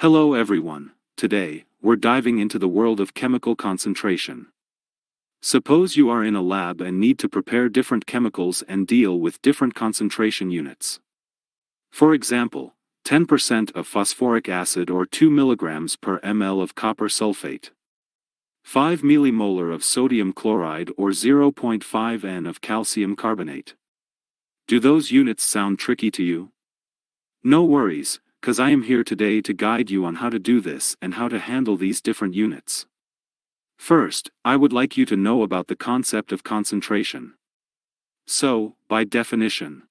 Hello everyone, today, we're diving into the world of chemical concentration. Suppose you are in a lab and need to prepare different chemicals and deal with different concentration units. For example, 10% of phosphoric acid or 2 mg per ml of copper sulfate. 5 millimolar of sodium chloride or 0.5 N of calcium carbonate. Do those units sound tricky to you? No worries, cause I am here today to guide you on how to do this and how to handle these different units. First, I would like you to know about the concept of concentration. So, by definition,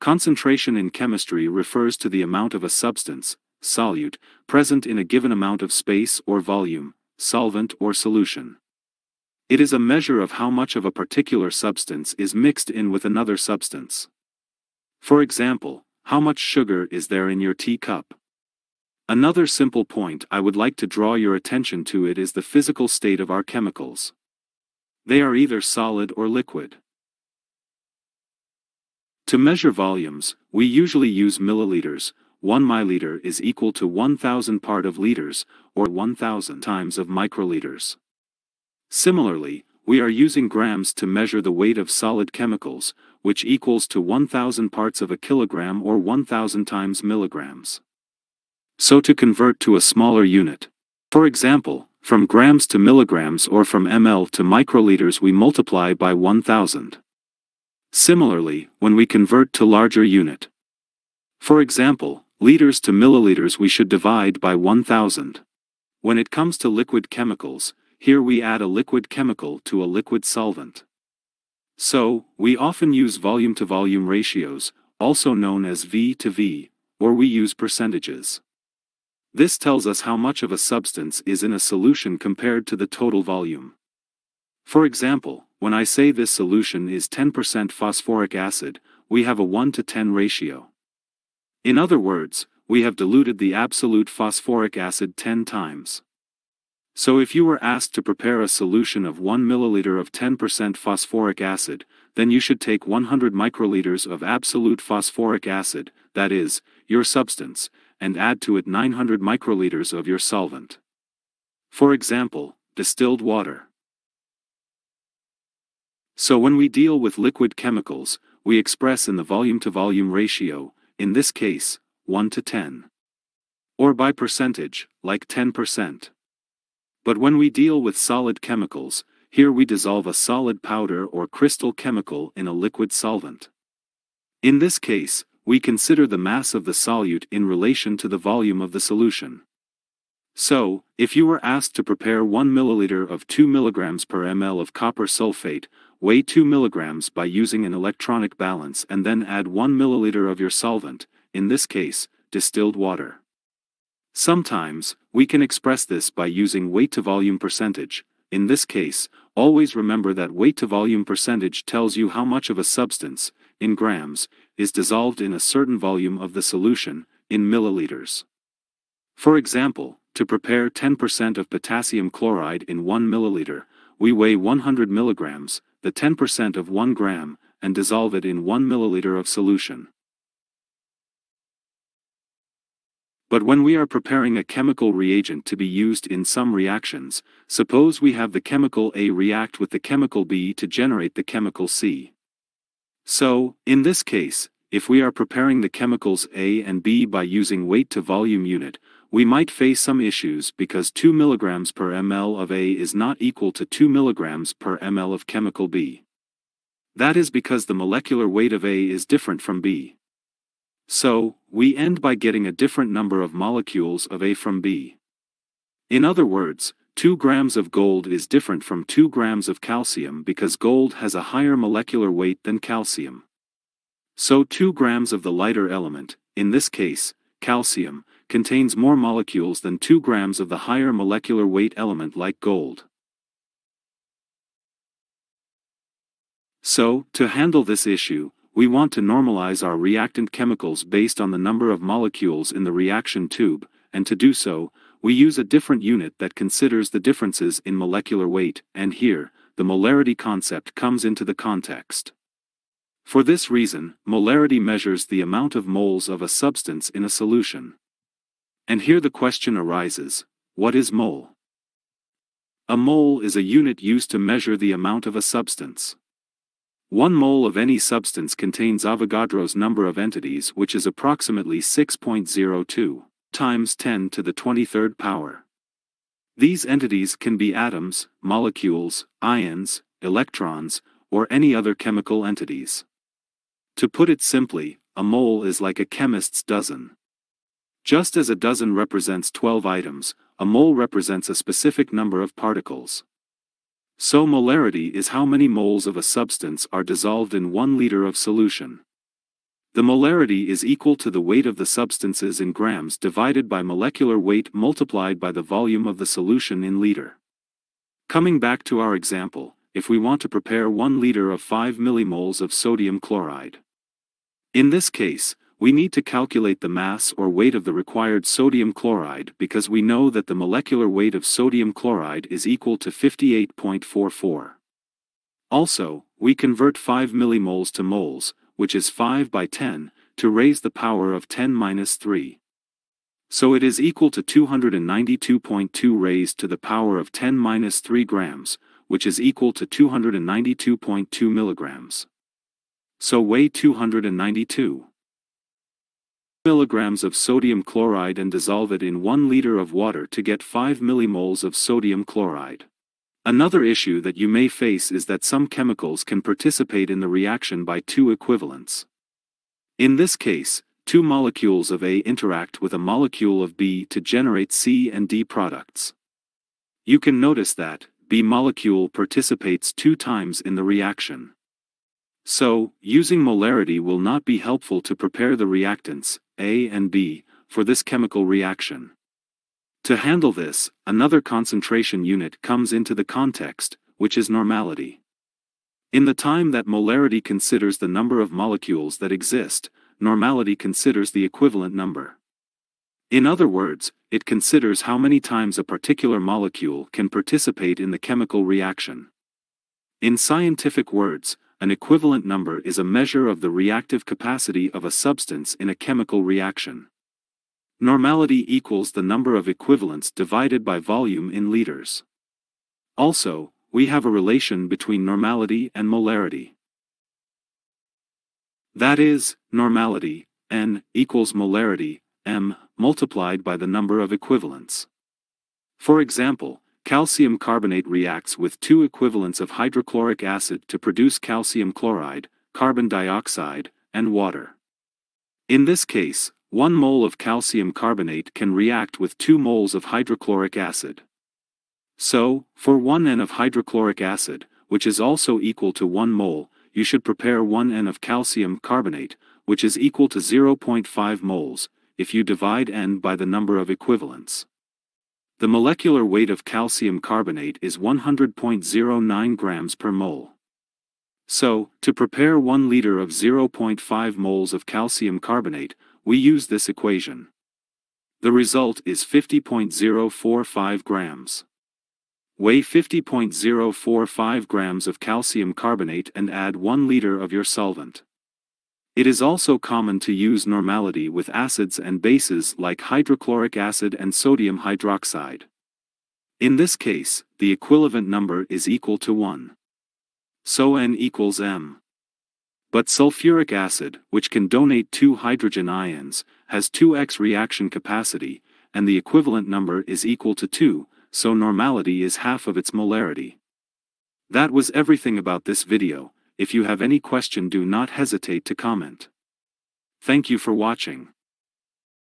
concentration in chemistry refers to the amount of a substance, solute, present in a given amount of space or volume, solvent or solution. It is a measure of how much of a particular substance is mixed in with another substance. For example, how much sugar is there in your teacup? Another simple point I would like to draw your attention to it is the physical state of our chemicals. They are either solid or liquid. To measure volumes, we usually use milliliters, 1 milliliter is equal to 1000 part of liters, or 1000 times of microliters. Similarly, we are using grams to measure the weight of solid chemicals, which equals to 1000 parts of a kilogram or 1000 times milligrams. So to convert to a smaller unit. For example, from grams to milligrams or from ml to microliters we multiply by 1000. Similarly, when we convert to larger unit. For example, liters to milliliters we should divide by 1000. When it comes to liquid chemicals, here we add a liquid chemical to a liquid solvent. So, we often use volume-to-volume ratios, also known as V to V, or we use percentages. This tells us how much of a substance is in a solution compared to the total volume. For example, when I say this solution is 10% phosphoric acid, we have a 1 to 10 ratio. In other words, we have diluted the absolute phosphoric acid 10 times. So if you were asked to prepare a solution of 1 milliliter of 10% phosphoric acid, then you should take 100 microliters of absolute phosphoric acid, that is, your substance, and add to it 900 microliters of your solvent. For example, distilled water. So when we deal with liquid chemicals, we express in the volume-to-volume -volume ratio, in this case, 1 to 10. Or by percentage, like 10%. But when we deal with solid chemicals, here we dissolve a solid powder or crystal chemical in a liquid solvent. In this case, we consider the mass of the solute in relation to the volume of the solution. So, if you were asked to prepare 1 milliliter of 2 mg per ml of copper sulfate, Weigh 2 mg by using an electronic balance and then add 1 ml of your solvent, in this case, distilled water. Sometimes, we can express this by using weight to volume percentage. In this case, always remember that weight to volume percentage tells you how much of a substance, in grams, is dissolved in a certain volume of the solution, in milliliters. For example, to prepare 10% of potassium chloride in 1 milliliter, we weigh 100 milligrams, the 10% of 1 gram, and dissolve it in 1 milliliter of solution. But when we are preparing a chemical reagent to be used in some reactions, suppose we have the chemical A react with the chemical B to generate the chemical C. So, in this case, if we are preparing the chemicals A and B by using weight to volume unit, we might face some issues because 2 mg per ml of A is not equal to 2 mg per ml of chemical B. That is because the molecular weight of A is different from B. So, we end by getting a different number of molecules of A from B. In other words, 2 grams of gold is different from 2 grams of calcium because gold has a higher molecular weight than calcium. So 2 grams of the lighter element, in this case, calcium, contains more molecules than 2 grams of the higher molecular weight element like gold. So, to handle this issue, we want to normalize our reactant chemicals based on the number of molecules in the reaction tube, and to do so, we use a different unit that considers the differences in molecular weight, and here, the molarity concept comes into the context. For this reason, molarity measures the amount of moles of a substance in a solution. And here the question arises, what is mole? A mole is a unit used to measure the amount of a substance. One mole of any substance contains Avogadro's number of entities which is approximately 6.02 times 10 to the 23rd power. These entities can be atoms, molecules, ions, electrons, or any other chemical entities. To put it simply, a mole is like a chemist's dozen. Just as a dozen represents 12 items, a mole represents a specific number of particles. So molarity is how many moles of a substance are dissolved in 1 liter of solution. The molarity is equal to the weight of the substances in grams divided by molecular weight multiplied by the volume of the solution in liter. Coming back to our example, if we want to prepare 1 liter of 5 millimoles of sodium chloride. In this case, we need to calculate the mass or weight of the required sodium chloride because we know that the molecular weight of sodium chloride is equal to 58.44. Also, we convert 5 millimoles to moles, which is 5 by 10, to raise the power of 10 minus 3. So it is equal to 292.2 raised to the power of 10 minus 3 grams, which is equal to 292.2 milligrams. So weigh 292 milligrams of sodium chloride and dissolve it in 1 liter of water to get 5 millimoles of sodium chloride. Another issue that you may face is that some chemicals can participate in the reaction by two equivalents. In this case, two molecules of A interact with a molecule of B to generate C and D products. You can notice that B molecule participates two times in the reaction. So, using molarity will not be helpful to prepare the reactants, A and B, for this chemical reaction. To handle this, another concentration unit comes into the context, which is normality. In the time that molarity considers the number of molecules that exist, normality considers the equivalent number. In other words, it considers how many times a particular molecule can participate in the chemical reaction. In scientific words, an equivalent number is a measure of the reactive capacity of a substance in a chemical reaction. Normality equals the number of equivalents divided by volume in liters. Also, we have a relation between normality and molarity. That is, normality, N, equals molarity, M, multiplied by the number of equivalents. For example, calcium carbonate reacts with two equivalents of hydrochloric acid to produce calcium chloride, carbon dioxide, and water. In this case, 1 mole of calcium carbonate can react with 2 moles of hydrochloric acid. So, for 1 N of hydrochloric acid, which is also equal to 1 mole, you should prepare 1 N of calcium carbonate, which is equal to 0.5 moles, if you divide N by the number of equivalents. The molecular weight of calcium carbonate is 100.09 grams per mole. So, to prepare 1 liter of 0.5 moles of calcium carbonate, we use this equation. The result is 50.045 grams. Weigh 50.045 grams of calcium carbonate and add 1 liter of your solvent. It is also common to use normality with acids and bases like hydrochloric acid and sodium hydroxide. In this case, the equivalent number is equal to 1. So N equals M. But sulfuric acid, which can donate two hydrogen ions, has 2x reaction capacity, and the equivalent number is equal to 2, so normality is half of its molarity. That was everything about this video, if you have any question do not hesitate to comment. Thank you for watching.